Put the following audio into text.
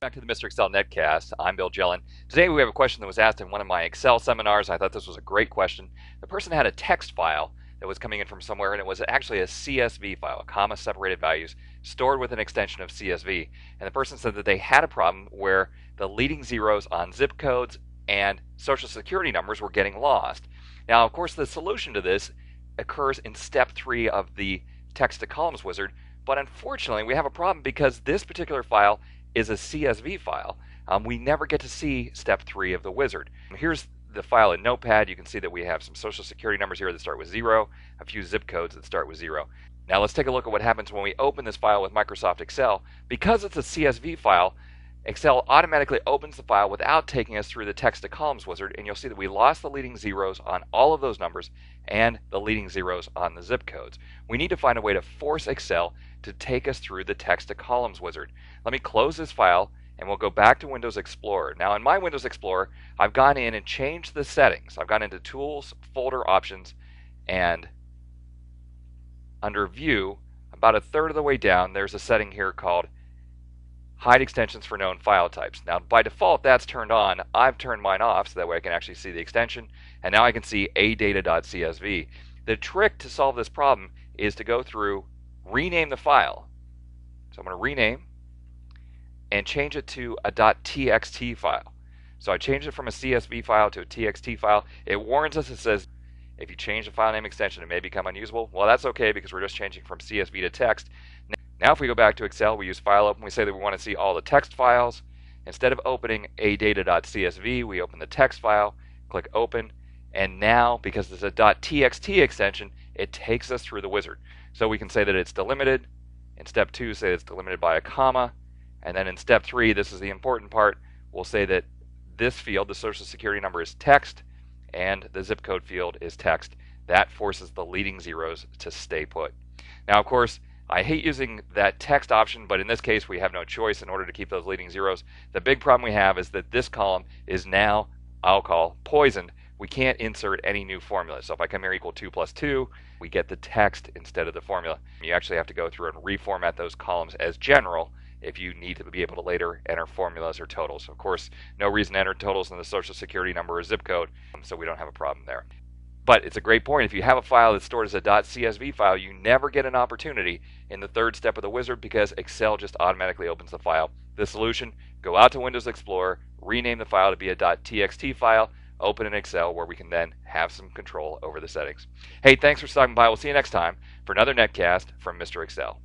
Back to the Mr. Excel Netcast. I'm Bill Jelen. Today we have a question that was asked in one of my Excel seminars. I thought this was a great question. The person had a text file that was coming in from somewhere, and it was actually a CSV file, comma separated values, stored with an extension of CSV. And the person said that they had a problem where the leading zeros on zip codes and social security numbers were getting lost. Now, of course, the solution to this occurs in step three of the text to columns wizard, but unfortunately, we have a problem because this particular file is a CSV file. Um, we never get to see step three of the wizard. Here's the file in Notepad. You can see that we have some social security numbers here that start with zero, a few zip codes that start with zero. Now let's take a look at what happens when we open this file with Microsoft Excel. Because it's a CSV file, Excel automatically opens the file without taking us through the text to columns wizard and you'll see that we lost the leading zeros on all of those numbers and the leading zeros on the zip codes. We need to find a way to force Excel to take us through the text to columns wizard. Let me close this file and we'll go back to Windows Explorer. Now in my Windows Explorer, I've gone in and changed the settings. I've gone into Tools, Folder Options, and under View, about a third of the way down, there's a setting here called Hide Extensions for Known File Types. Now by default, that's turned on. I've turned mine off so that way I can actually see the extension, and now I can see adata.csv. The trick to solve this problem is to go through, rename the file. So I'm going to rename, and change it to a .txt file. So I changed it from a CSV file to a TXT file. It warns us, it says, if you change the file name extension, it may become unusable. Well, that's okay because we're just changing from CSV to text. Now if we go back to Excel, we use File Open. We say that we want to see all the text files. Instead of opening adata.csv, we open the text file, click Open, and now, because it's a .txt extension, it takes us through the wizard. So we can say that it's delimited. In step two, say it's delimited by a comma. And then in step three, this is the important part, we'll say that this field, the social security number, is text and the zip code field is text. That forces the leading zeros to stay put. Now, of course, I hate using that text option, but in this case, we have no choice in order to keep those leading zeros. The big problem we have is that this column is now, I'll call, poisoned. We can't insert any new formula. So if I come here equal 2 plus 2, we get the text instead of the formula. You actually have to go through and reformat those columns as general if you need to be able to later enter formulas or totals. Of course, no reason to enter totals in the social security number or zip code, um, so we don't have a problem there. But it's a great point. If you have a file that's stored as a .csv file, you never get an opportunity in the third step of the wizard because Excel just automatically opens the file. The solution, go out to Windows Explorer, rename the file to be a .txt file, open in Excel where we can then have some control over the settings. Hey, thanks for stopping by. We'll see you next time for another netcast from Mr. Excel.